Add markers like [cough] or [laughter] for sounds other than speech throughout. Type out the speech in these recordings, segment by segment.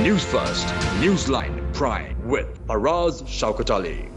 News First, Newsline Prime with Faraz Shaukat Ali.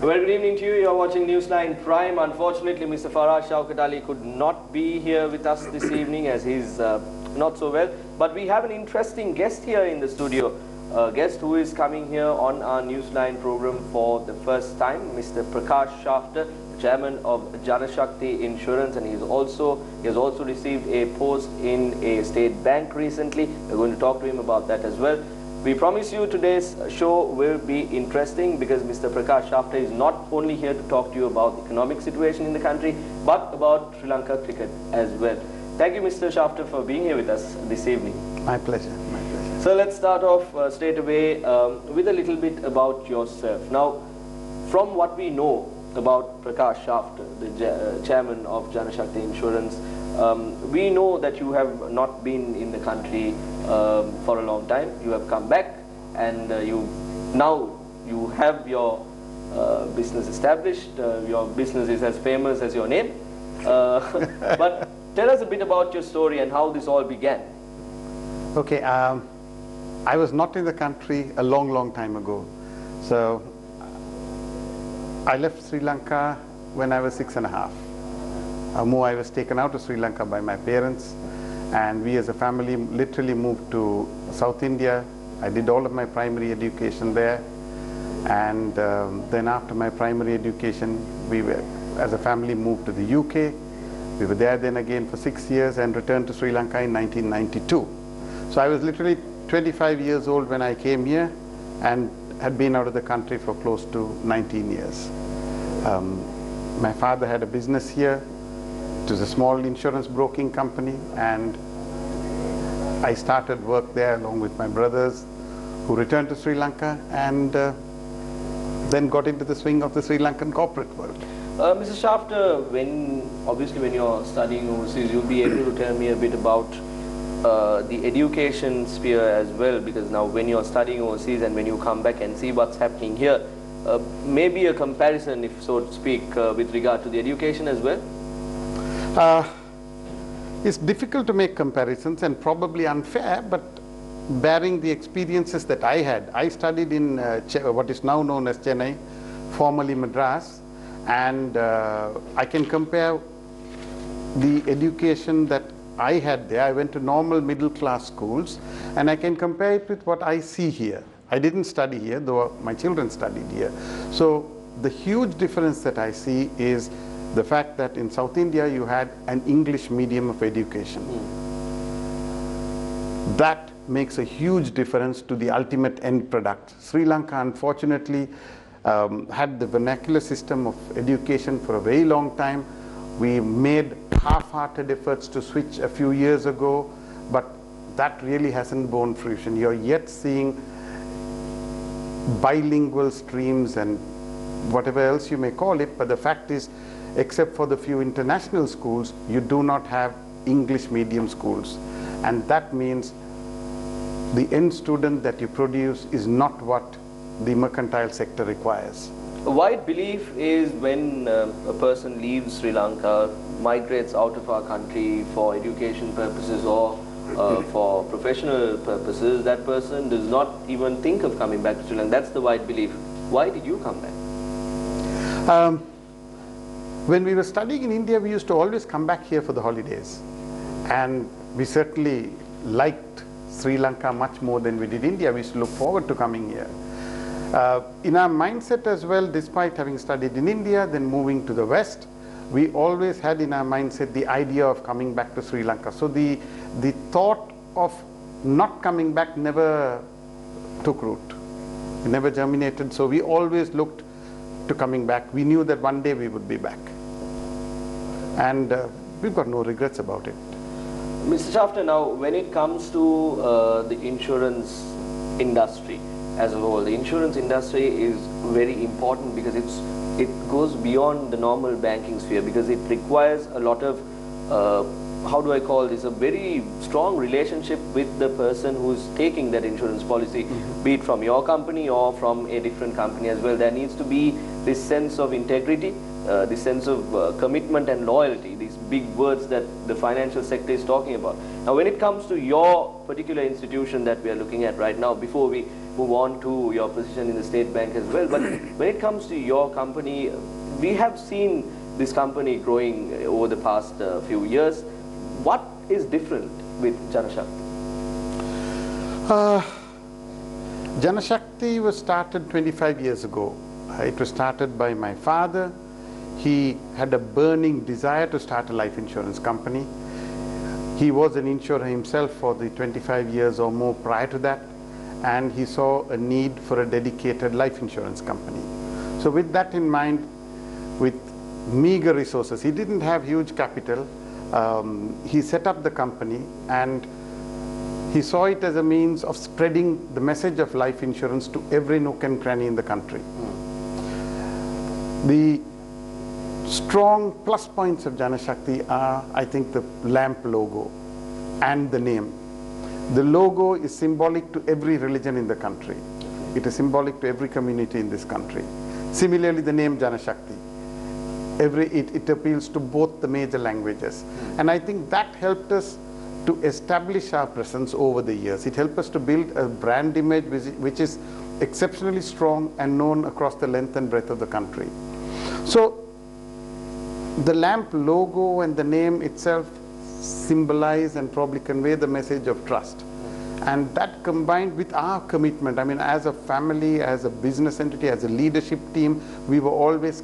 Well, good evening to you. You're watching Newsline Prime. Unfortunately, Mr. Faraz Shaukat Ali could not be here with us this evening as he's uh, not so well. But we have an interesting guest here in the studio. A guest who is coming here on our Newsline program for the first time, Mr. Prakash Schaffter, chairman of Janashakti Insurance, and he's also he has also received a post in a state bank recently. We're going to talk to him about that as well. We promise you today's show will be interesting because Mr. Prakash Schaffter is not only here to talk to you about the economic situation in the country, but about Sri Lanka cricket as well. Thank you, Mr. Schaffter, for being here with us this evening. My pleasure, my pleasure. So let's start off uh, straight away um, with a little bit about yourself. Now, from what we know about Prakash Schaffter, the uh, chairman of Janashakti Insurance, um, we know that you have not been in the country um, for a long time. You have come back, and uh, you now you have your uh, business established. Uh, your business is as famous as your name. Uh, [laughs] but tell us a bit about your story and how this all began. Okay, um, I was not in the country a long, long time ago. So I left Sri Lanka when I was six and a half. Uh, I was taken out of Sri Lanka by my parents, and we as a family literally moved to South India. I did all of my primary education there, and um, then after my primary education, we were, as a family, moved to the UK. We were there then again for six years and returned to Sri Lanka in 1992. So I was literally 25 years old when I came here and had been out of the country for close to 19 years. Um, my father had a business here. It was a small insurance broking company and I started work there along with my brothers who returned to Sri Lanka and uh, then got into the swing of the Sri Lankan corporate world. Uh, Mr. Schaffter, when obviously when you're studying overseas, you'll be able to tell me a bit about uh, the education sphere as well, because now when you're studying overseas and when you come back and see what's happening here, uh, maybe a comparison, if so to speak, uh, with regard to the education as well. Uh, it's difficult to make comparisons and probably unfair, but bearing the experiences that I had, I studied in uh, what is now known as Chennai, formerly Madras, and I can compare the education that I had there. I went to normal middle class schools, and I can compare it with what I see here. I didn't study here, though my children studied here. So the huge difference that I see is the fact that in South India you had an English medium of education. That makes a huge difference to the ultimate end product. Sri Lanka, unfortunately, um, had the vernacular system of education for a very long time. We made half-hearted efforts to switch a few years ago, but that really hasn't borne fruition. You're yet seeing bilingual streams and whatever else you may call it, but the fact is, except for the few international schools, you do not have English medium schools. And that means the end student that you produce is not what the mercantile sector requires. A wide belief is when uh, a person leaves Sri Lanka, migrates out of our country for education purposes or uh, for professional purposes, that person does not even think of coming back to Sri Lanka. That's the wide belief. Why did you come back? Um, when we were studying in India, we used to always come back here for the holidays. And we certainly liked Sri Lanka much more than we did India. We used to look forward to coming here. Uh, in our mindset as well, despite having studied in India, then moving to the West, we always had in our mindset the idea of coming back to Sri Lanka. So the, the thought of not coming back never took root. It never germinated. So we always looked to coming back. We knew that one day we would be back. And uh, we've got no regrets about it. Mr. Schaffter, now when it comes to uh, the insurance industry as a whole, the insurance industry is very important because it's it goes beyond the normal banking sphere because it requires a lot of uh, how do I call this a very strong relationship with the person who's taking that insurance policy, be it from your company or from a different company as well. There needs to be this sense of integrity, uh, this sense of uh, commitment and loyalty, These big words that the financial sector is talking about. Now, when it comes to your particular institution that we are looking at right now, before we move on to your position in the state bank as well, but [clears throat] when it comes to your company, we have seen this company growing over the past uh, few years. What is different with Janashakti? Uh, Janashakti was started 25 years ago. Uh, it was started by my father. He had a burning desire to start a life insurance company. He was an insurer himself for the 25 years or more prior to that, and he saw a need for a dedicated life insurance company. So, with that in mind, with meager resources, he didn't have huge capital. Um, he set up the company and he saw it as a means of spreading the message of life insurance to every nook and cranny in the country. The strong plus points of Janashakti are, I think, the lamp logo and the name. The logo is symbolic to every religion in the country. It is symbolic to every community in this country. Similarly, the name Janashakti. Every, it, it appeals to both the major languages. Hmm. And I think that helped us to establish our presence over the years. It helped us to build a brand image which, which is exceptionally strong and known across the length and breadth of the country. So the lamp logo and the name itself symbolize and probably convey the message of trust. And that combined with our commitment, I mean, as a family, as a business entity, as a leadership team, we were always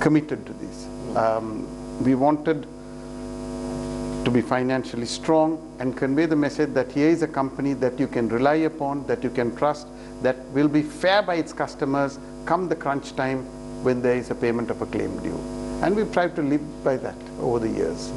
committed to this. Um, we wanted to be financially strong and convey the message that here is a company that you can rely upon, that you can trust, that will be fair by its customers come the crunch time when there is a payment of a claim due. And we've tried to live by that over the years.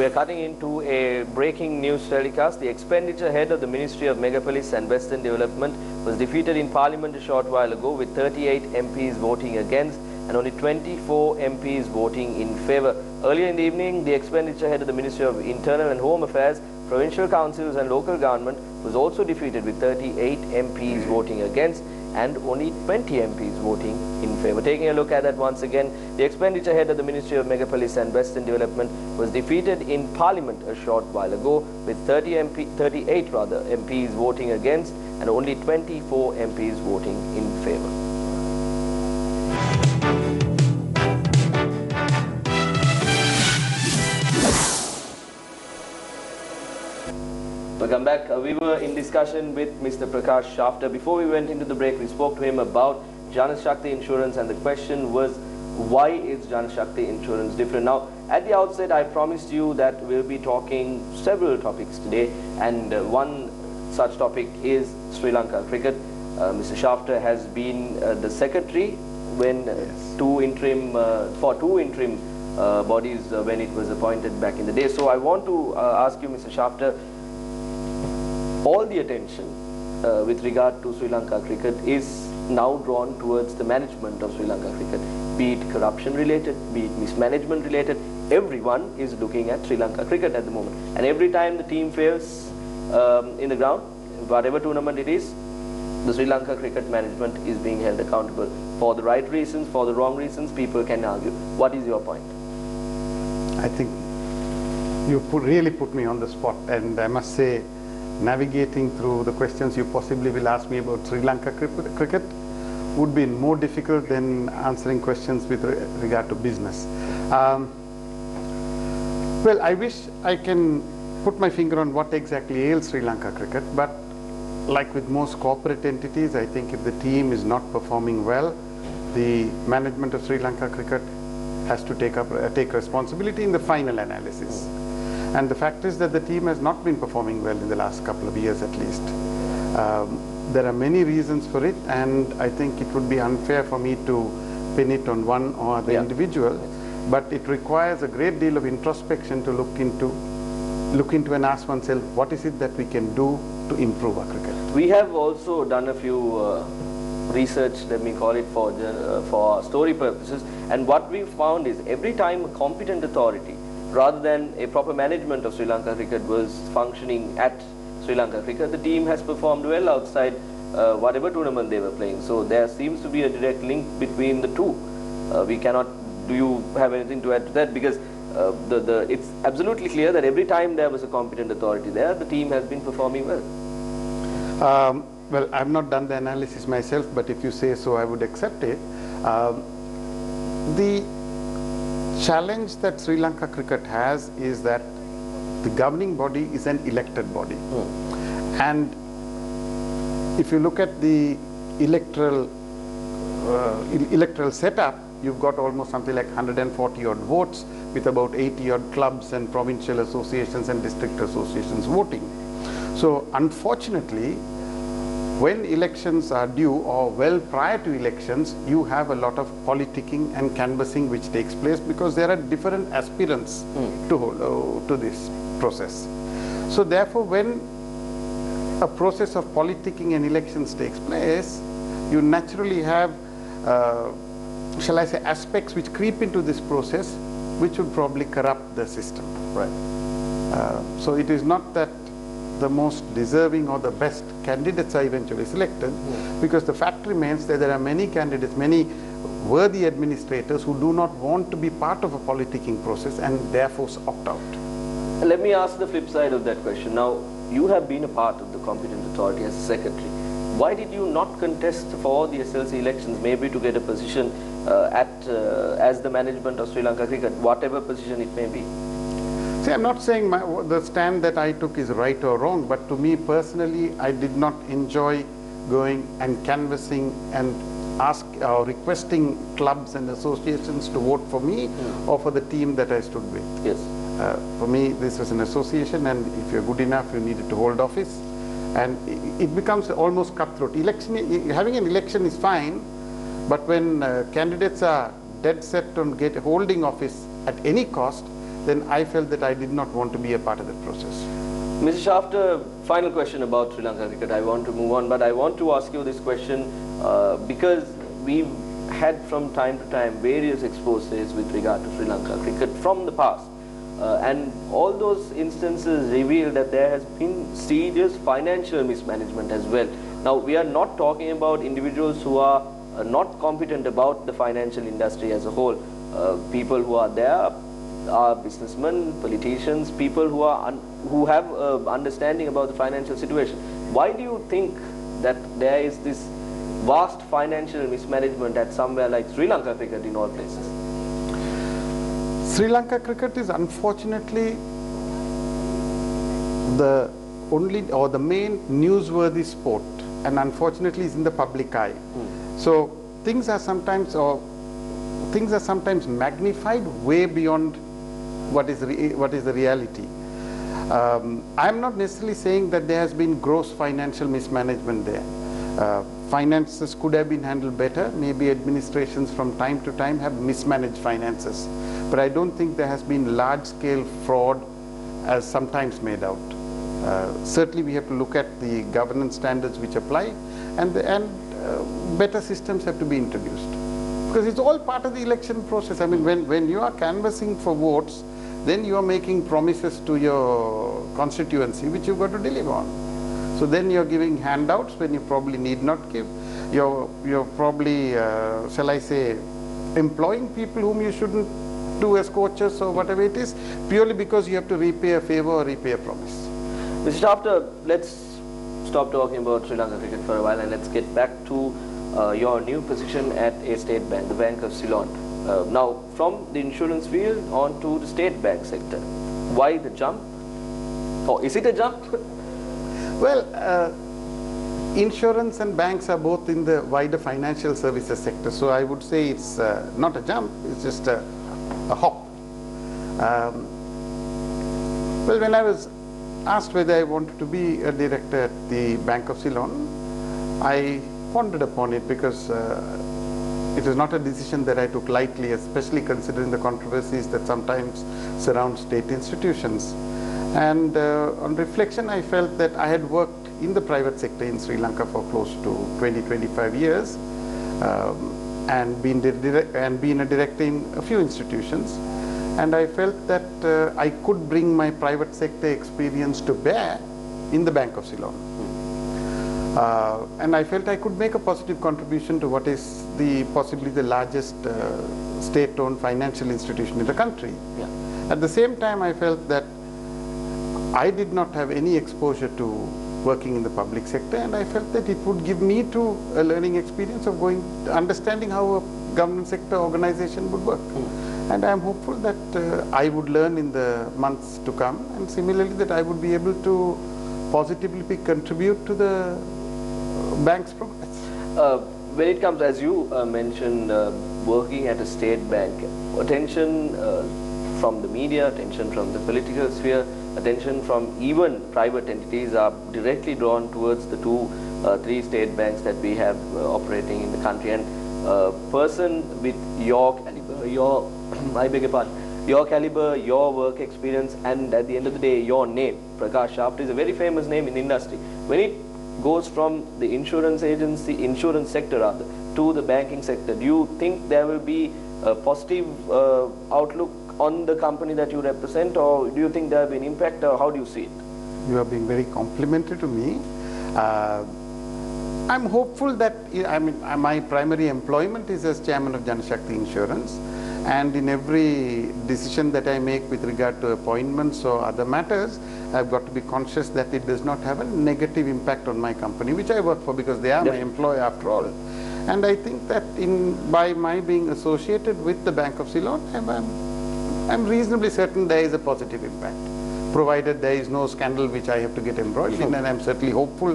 We are cutting into a breaking news telecast. The expenditure head of the Ministry of Megapolis and Western Development was defeated in Parliament a short while ago with 38 MPs voting against and only 24 MPs voting in favour. Earlier in the evening, the expenditure head of the Ministry of Internal and Home Affairs, Provincial Councils and Local Government was also defeated with 38 MPs voting against and only 20 MPs voting in favour. Taking a look at that once again, the expenditure head of the Ministry of Megapolis and Western Development was defeated in Parliament a short while ago with 30 MP, 38 rather MPs voting against and only 24 MPs voting in favour. Welcome back. Uh, we were in discussion with Mr. Prakash Schaffter. Before we went into the break, we spoke to him about Janashakti Insurance and the question was, why is Janashakti Insurance different? Now, at the outset, I promised you that we'll be talking several topics today and uh, one such topic is Sri Lanka cricket. Uh, Mr. Schaffter has been uh, the secretary when uh, Yes. two interim, uh, for two interim uh, bodies uh, when it was appointed back in the day. So I want to uh, ask you, Mr. Schaffter, all the attention uh, with regard to Sri Lanka cricket is now drawn towards the management of Sri Lanka cricket, be it corruption related, be it mismanagement related. Everyone is looking at Sri Lanka cricket at the moment. And every time the team fails um, in the ground, whatever tournament it is, the Sri Lanka cricket management is being held accountable for the right reasons, for the wrong reasons. People can argue. What is your point? I think you put, really put me on the spot, and I must say, navigating through the questions you possibly will ask me about Sri Lanka cricket would be more difficult than answering questions with re- regard to business. Um, well, I wish I can put my finger on what exactly ails Sri Lanka cricket, but like with most corporate entities, I think if the team is not performing well, the management of Sri Lanka cricket has to take up uh, take responsibility in the final analysis. And the fact is that the team has not been performing well in the last couple of years at least. Um, there are many reasons for it, and I think it would be unfair for me to pin it on one or other Yeah. individual. But it requires a great deal of introspection to look into, look into and ask oneself, what is it that we can do to improve our cricket? We have also done a few uh, research, let me call it for uh, for story purposes, and what we found is every time a competent authority, rather than a proper management of Sri Lanka cricket, was functioning at Sri Lanka cricket, the team has performed well outside uh, whatever tournament they were playing. So there seems to be a direct link between the two. Uh, we cannot. Do you have anything to add to that? Because uh, the, the, it's absolutely clear that every time there was a competent authority there, the team has been performing well. Um, well, I've not done the analysis myself, but if you say so, I would accept it. Um, the challenge that Sri Lanka cricket has is that the governing body is an elected body. And if you look at the electoral uh, electoral setup, you've got almost something like 140 odd votes with about 80 odd clubs and provincial associations and district associations voting. So unfortunately, when elections are due or well prior to elections, you have a lot of politicking and canvassing which takes place because there are different aspirants to, hold, uh, to this process. So therefore, when a process of politicking and elections takes place, you naturally have, uh, shall I say, aspects which creep into this process which would probably corrupt the system. Right. Uh, so it is not that the most deserving or the best candidates are eventually selected because the fact remains that there are many candidates, many worthy administrators who do not want to be part of a politicking process and therefore opt out. Let me ask the flip side of that question. Now, you have been a part of the competent authority as a secretary. Why did you not contest for the SLC elections, maybe to get a position uh, at uh, as the management of Sri Lanka cricket, whatever position it may be? See, I'm not saying my, the stand that I took is right or wrong, but to me personally, I did not enjoy going and canvassing and ask or requesting clubs and associations to vote for me or for the team that I stood with. Yes. Uh, for me, this was an association, and if you're good enough, you needed to hold office, and it becomes almost cutthroat. Election, having an election is fine, but when uh, candidates are dead set on get holding office at any cost, then I felt that I did not want to be a part of that process. Mr. Schaffter, final question about Sri Lanka cricket. I want to move on, but I want to ask you this question uh, because we've had from time to time various exposes with regard to Sri Lanka cricket from the past. Uh, and all those instances reveal that there has been serious financial mismanagement as well. Now, we are not talking about individuals who are uh, not competent about the financial industry as a whole. Uh, people who are there are businessmen, politicians, people who are un- who have uh, understanding about the financial situation. Why do you think that there is this vast financial mismanagement at somewhere like Sri Lanka cricket in all places? Sri Lanka cricket is unfortunately the only or the main newsworthy sport and unfortunately is in the public eye. So things are sometimes or things are sometimes magnified way beyond what is what is the reality. Um, I'm not necessarily saying that there has been gross financial mismanagement there. Uh, finances could have been handled better. Maybe administrations from time to time have mismanaged finances. But I don't think there has been large scale fraud as sometimes made out. Uh, certainly, we have to look at the governance standards which apply, and, the, and uh, better systems have to be introduced. Because it's all part of the election process. I mean, when, when you are canvassing for votes, then you are making promises to your constituency which you've got to deliver on. So then you're giving handouts when you probably need not give. You're, you're probably, uh, shall I say, employing people whom you shouldn't do as coaches or whatever it is, purely because you have to repay a favor or repay a promise. Mr. Schaffter, let's stop talking about Sri Lanka cricket for a while and let's get back to uh, your new position at a state bank, the Bank of Ceylon. Uh, now, from the insurance field on to the state bank sector. Why the jump? Or is it a jump? [laughs] Well, uh, insurance and banks are both in the wider financial services sector, so I would say it's uh, not a jump, it's just a, a hop. Um, well, when I was asked whether I wanted to be a director at the Bank of Ceylon, I pondered upon it because uh, it is not a decision that I took lightly, especially considering the controversies that sometimes surround state institutions. And uh, on reflection, I felt that I had worked in the private sector in Sri Lanka for close to 20, 25 years um, and, been and been a director in a few institutions. And I felt that uh, I could bring my private sector experience to bear in the Bank of Ceylon. Uh, and I felt I could make a positive contribution to what is the possibly the largest uh, state-owned financial institution in the country. Yeah. At the same time, I felt that I did not have any exposure to working in the public sector, and I felt that it would give me to a learning experience of going, understanding how a government sector organization would work. And I am hopeful that uh, I would learn in the months to come, and similarly that I would be able to positively contribute to the bank's progress. Uh, when it comes, as you uh, mentioned, uh, working at a state bank, attention uh, from the media, attention from the political sphere, attention from even private entities are directly drawn towards the two, uh, three state banks that we have uh, operating in the country. And a person with your caliber, your, [clears throat] I beg your pardon, your caliber, your work experience, and at the end of the day, your name, Prakash Shaft, is a very famous name in the industry. When it goes from the insurance agency, insurance sector rather, to the banking sector, do you think there will be a positive uh, outlook on the company that you represent, or do you think there will be an impact, or how do you see it? You are being very complimentary to me. Uh, I'm hopeful that I mean my primary employment is as chairman of Janashakti Insurance, and in every decision that I make with regard to appointments or other matters, I've got to be conscious that it does not have a negative impact on my company, which I work for because they are my employer after all. And I think that in by my being associated with the Bank of Ceylon, I'm, I'm, I'm reasonably certain there is a positive impact, provided there is no scandal which I have to get embroiled in, and I'm certainly hopeful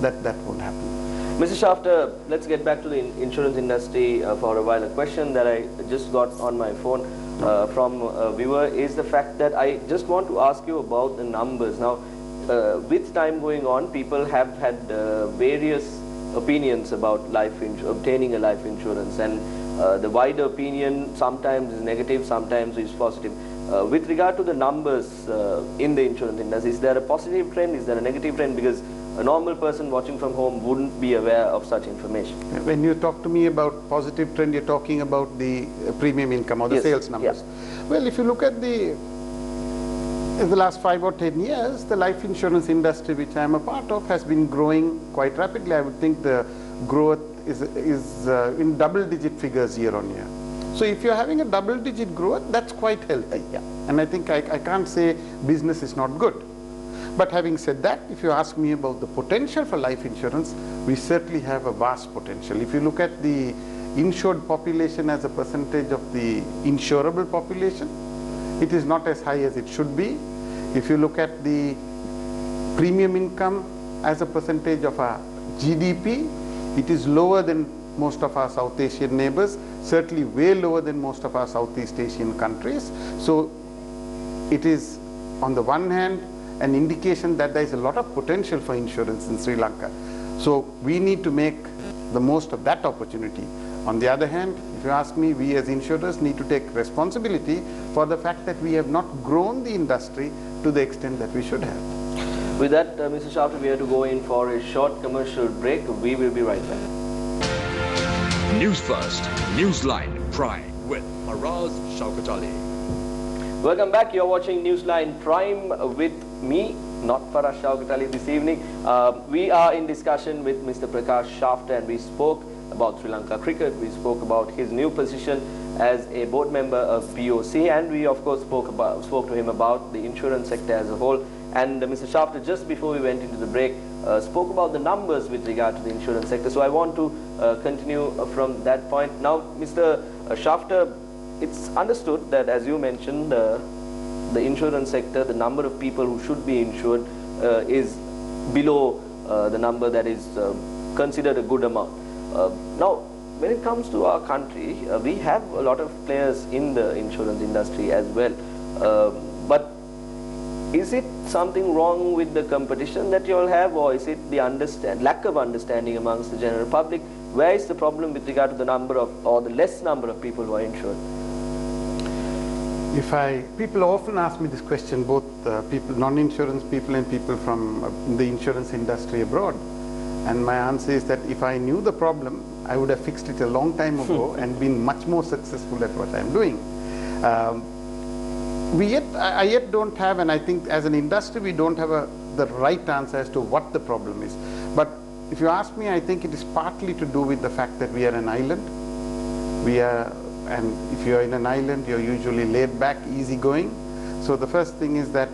that that won't happen. Mr. Schaffter, let's get back to the insurance industry uh, for a while. A question that I just got on my phone uh, from a viewer is the fact that I just want to ask you about the numbers. Now, uh, with time going on, people have had uh, various opinions about life obtaining a life insurance, and uh, the wider opinion sometimes is negative, sometimes is positive. Uh, with regard to the numbers in the insurance industry, is there a positive trend? Is there a negative trend? Because a normal person watching from home wouldn't be aware of such information. When you talk to me about positive trend, you're talking about the uh, premium income or the Yes, sales yeah. numbers. Well, if you look at the in the last five or ten years, the life insurance industry, which I am a part of, has been growing quite rapidly. I would think the growth is, is uh, in double-digit figures year on year. So if you're having a double-digit growth, that's quite healthy. Yeah. And I think I, I can't say business is not good. But having said that, if you ask me about the potential for life insurance, we certainly have a vast potential. If you look at the insured population as a percentage of the insurable population, it is not as high as it should be. If you look at the premium income as a percentage of our GDP, it is lower than most of our South Asian neighbors, certainly way lower than most of our Southeast Asian countries. So it is on the one hand an indication that there is a lot of potential for insurance in Sri Lanka. So we need to make the most of that opportunity. On the other hand, if you ask me, we as insurers need to take responsibility for the fact that we have not grown the industry to the extent that we should have. With that, uh, Mr. Schaffter, we have to go in for a short commercial break. We will be right back. News First, Newsline Prime with Faraz Shaukat Ali. Welcome back. You're watching Newsline Prime with me, not Faraz Shaukat this evening. Uh, we are in discussion with Mr. Prakash Schaffter and we spoke about Sri Lanka cricket. We spoke about his new position as a board member of BOC and we of course spoke about spoke to him about the insurance sector as a whole. And uh, Mr. Schaffter, just before we went into the break, uh, spoke about the numbers with regard to the insurance sector. So I want to uh, continue uh, from that point. Now, Mr. Schaffter, it's understood that as you mentioned, uh, the insurance sector, the number of people who should be insured uh, is below uh, the number that is uh, considered a good amount. Now, when it comes to our country, we have a lot of players in the insurance industry as well. But is it something wrong with the competition that you all have, or is it the understand lack of understanding amongst the general public? Where is the problem with regard to the number of, or the less number of people who are insured? If I, people often ask me this question, both uh, people, non-insurance people and people from uh, the insurance industry abroad. And my answer is that if I knew the problem, I would have fixed it a long time ago and been much more successful at what I'm doing. Um, we yet, I I yet don't have, and I think as an industry, we don't have a the right answer as to what the problem is. But if you ask me, I think it is partly to do with the fact that we are an island. We are, and if you are in an island, you're usually laid back, easygoing. So the first thing is that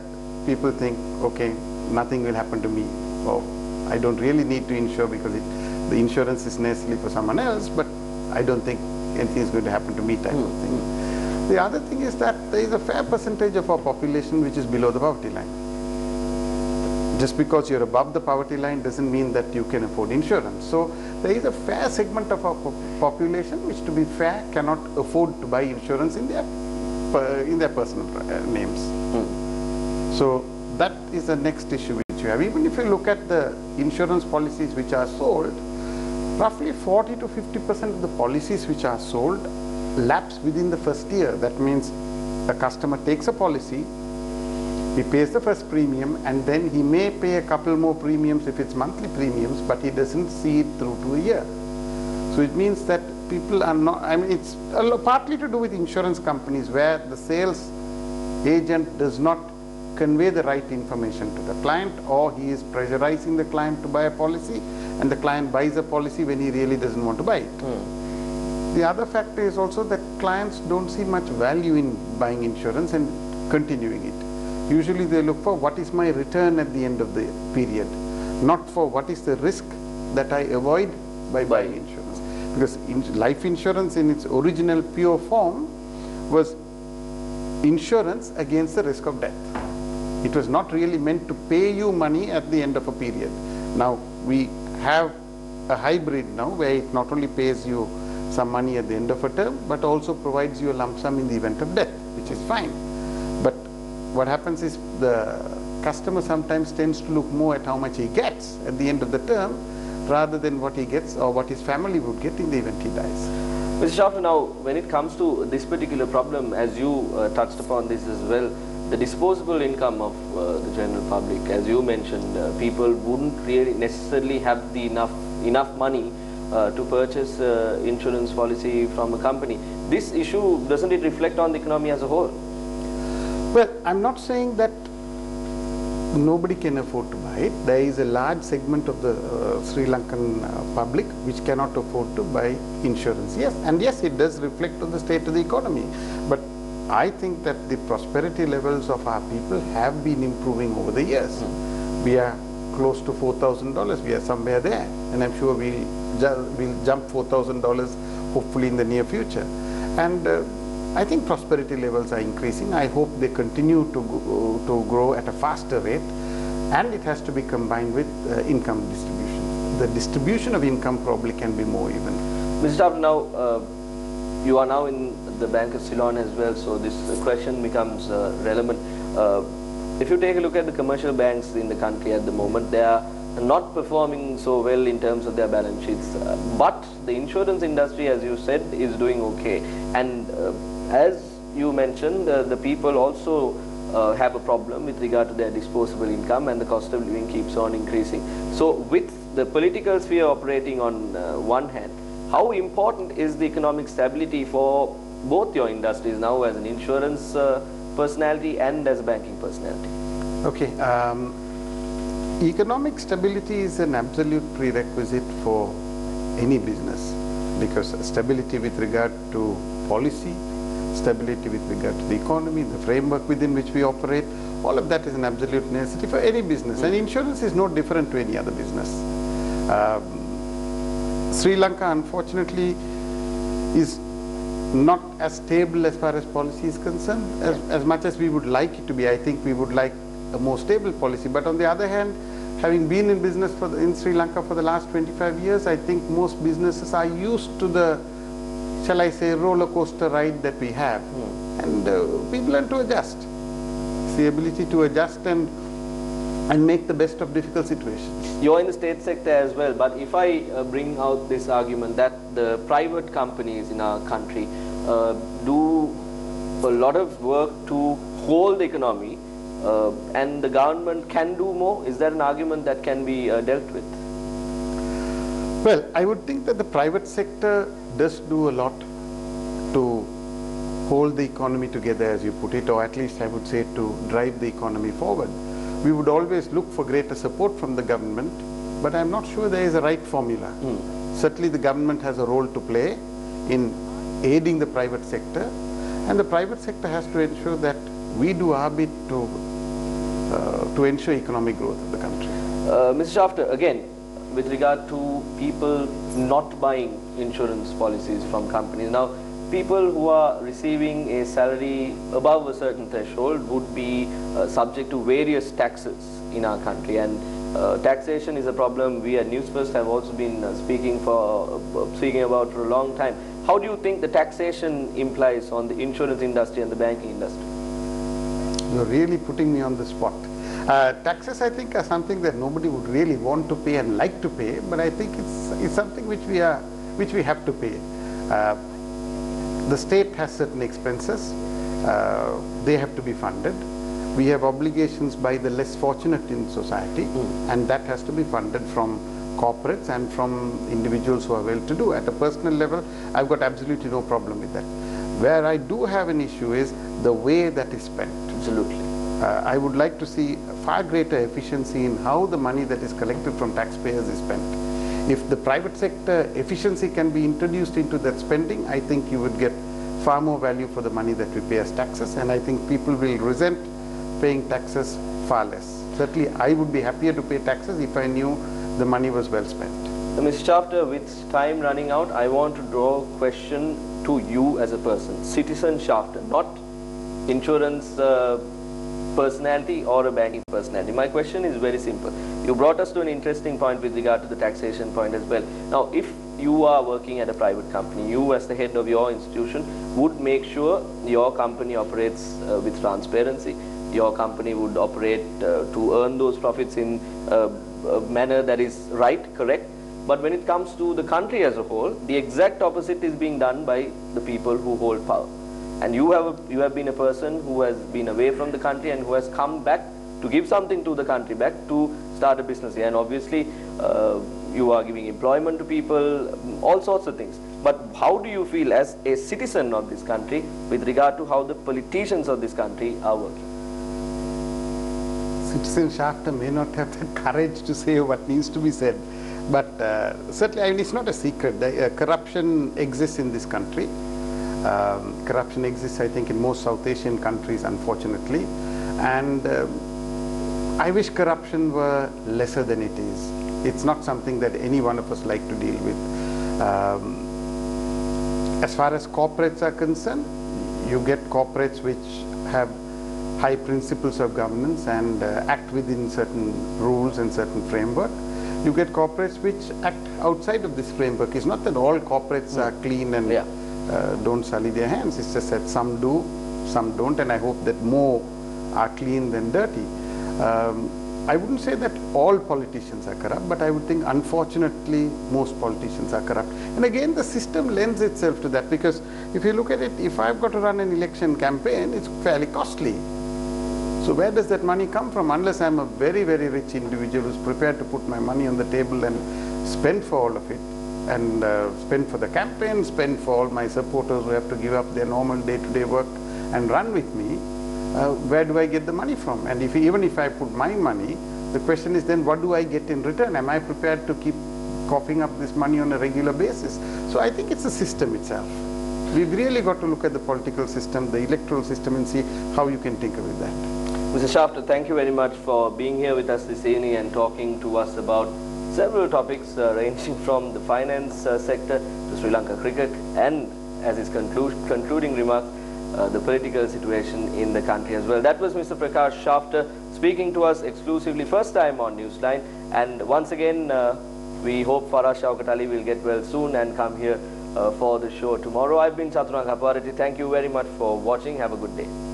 people think, okay, nothing will happen to me, or I don't really need to insure because it, the insurance is necessarily for someone else, but I don't think anything is going to happen to me type of thing. The other thing is that there is a fair percentage of our population which is below the poverty line. Just because you're above the poverty line doesn't mean that you can afford insurance. So there is a fair segment of our population which, to be fair, cannot afford to buy insurance in their in their personal uh, names. So that is the next issue which you have. Even if you look at the insurance policies which are sold, roughly 40 to 50 percent of the policies which are sold lapse within the first year. That means a customer takes a policy, he pays the first premium, and then he may pay a couple more premiums if it's monthly premiums, but he doesn't see it through to a year. So it means that people are not, I mean, it's partly to do with insurance companies where the sales agent does not convey the right information to the client or he is pressurizing the client to buy a policy and the client buys a policy when he really doesn't want to buy it. Hmm. The other factor is also that clients don't see much value in buying insurance and continuing it. Usually they look for what is my return at the end of the period, not for what is the risk that I avoid by buying insurance. Because in, life insurance in its original pure form was insurance against the risk of death. It was not really meant to pay you money at the end of a period. Now we have a hybrid now where it not only pays you some money at the end of a term but also provides you a lump sum in the event of death, which is fine. What happens is the customer sometimes tends to look more at how much he gets at the end of the term rather than what he gets or what his family would get in the event he dies. Mr. Schaffter, now when it comes to this particular problem, as you uh, touched upon this as well, the disposable income of uh, the general public, as you mentioned, uh, people wouldn't really necessarily have the enough enough money uh, to purchase uh, insurance policy from a company. This issue doesn't it reflect on the economy as a whole? Well, I'm not saying that nobody can afford to buy it. There is a large segment of the uh, Sri Lankan uh, public which cannot afford to buy insurance. Yes, and yes, it does reflect on the state of the economy. But I think that the prosperity levels of our people have been improving over the years. We are close to $4,000. We are somewhere there. And I'm sure we'll, ju- we'll jump $4,000 hopefully in the near future. And uh, I think prosperity levels are increasing. I hope they continue to, go, to grow at a faster rate. And it has to be combined with uh, income distribution. The distribution of income probably can be more even. Mr. Schaffter, now uh, you are now in the Bank of Ceylon as well, so this question becomes uh, relevant. Uh, if you take a look at the commercial banks in the country at the moment, they are not performing so well in terms of their balance sheets. Uh, but the insurance industry, as you said, is doing okay. And uh, as you mentioned, uh, the people also uh, have a problem with regard to their disposable income and the cost of living keeps on increasing. So with the political sphere operating on uh, one hand, how important is the economic stability for both your industries now as an insurance uh, personality and as a banking personality? Okay. Um, economic stability is an absolute prerequisite for any business because stability with regard to policy, stability with regard to the economy, the framework within which we operate, all of that is an absolute necessity for any business. And insurance is no different to any other business. Um, Sri Lanka, unfortunately, is not as stable as far as policy is concerned as, as much as we would like it to be. I think we would like a more stable policy. But on the other hand, having been in business for the, in Sri Lanka for the last 25 years, I think most businesses are used to the, shall I say, roller coaster ride that we have. And uh, people learn to adjust. It's the ability to adjust and, and make the best of difficult situations. You're in the state sector as well, but if I uh, bring out this argument that the private companies in our country uh, do a lot of work to hold the economy uh, and the government can do more, is that an argument that can be uh, dealt with? Well, I would think that the private sector does do a lot to hold the economy together, as you put it, or at least I would say to drive the economy forward. we would always look for greater support from the government, but I'm not sure there is a right formula. Certainly the government has a role to play in aiding the private sector, and the private sector has to ensure that we do our bit to, uh, to ensure economic growth of the country. Uh, Mr. Schaffter, again, with regard to people not buying insurance policies from companies. Now, people who are receiving a salary above a certain threshold would be uh, subject to various taxes in our country and uh, taxation is a problem we at News First have also been uh, speaking for uh, speaking about for a long time. How do you think the taxation implies on the insurance industry and the banking industry? You're really putting me on the spot. Uh, taxes, I think, are something that nobody would really want to pay and like to pay, but I think it's, it's something which we, are, which we have to pay. Uh, the state has certain expenses, uh, they have to be funded. We have obligations by the less fortunate in society, and that has to be funded from corporates and from individuals who are well to do. At a personal level, I've got absolutely no problem with that. Where I do have an issue is the way that is spent. Absolutely. Uh, I would like to see far greater efficiency in how the money that is collected from taxpayers is spent. If the private sector efficiency can be introduced into that spending, I think you would get far more value for the money that we pay as taxes, and I think people will resent paying taxes far less. Certainly, I would be happier to pay taxes if I knew the money was well spent. Uh, Mr. Schaffter, with time running out, I want to draw a question to you as a person, citizen Schaffter, not insurance uh, personality or a banking personality. My question is very simple. You brought us to an interesting point with regard to the taxation point as well. Now, if you are working at a private company, you as the head of your institution would make sure your company operates uh, with transparency. Your company would operate uh, to earn those profits in uh, a manner that is right, correct. But when it comes to the country as a whole, the exact opposite is being done by the people who hold power. And you have, a, you have been a person who has been away from the country and who has come back to give something to the country, back to start a business here. And obviously, uh, you are giving employment to people, all sorts of things. But how do you feel as a citizen of this country with regard to how the politicians of this country are working? Citizen Schaffter may not have the courage to say what needs to be said, but uh, certainly, I mean, it's not a secret. The, uh, corruption exists in this country. Um, corruption exists, I think, in most South Asian countries, unfortunately. And um, I wish corruption were lesser than it is. It's not something that any one of us like to deal with. Um, as far as corporates are concerned, you get corporates which have high principles of governance and uh, act within certain rules and certain framework. You get corporates which act outside of this framework. It's not that all corporates are clean and Yeah. Uh, don't sully their hands. It's just that some do, some don't, and I hope that more are clean than dirty. Um, I wouldn't say that all politicians are corrupt, but I would think unfortunately most politicians are corrupt. And again, the system lends itself to that because if you look at it, if I've got to run an election campaign, it's fairly costly. So where does that money come from? Unless I'm a very, very rich individual who's prepared to put my money on the table and spend for all of it, and uh, spend for the campaign, spend for all my supporters who have to give up their normal day-to-day work and run with me, uh, where do I get the money from? And if even if I put my money, the question is then what do I get in return? Am I prepared to keep coughing up this money on a regular basis? So I think it's the system itself. We've really got to look at the political system, the electoral system and see how you can tinker with that. Mr. Schaffter, thank you very much for being here with us this evening and talking to us about several topics uh, ranging from the finance uh, sector to Sri Lanka cricket and, as his conclu concluding remark, uh, the political situation in the country as well. That was Mr. Prakash Schaffter speaking to us exclusively first time on Newsline. And once again, uh, we hope Faraz Shaukat Ali will get well soon and come here uh, for the show tomorrow. I've been Chaturanga Kaparati. Thank you very much for watching. Have a good day.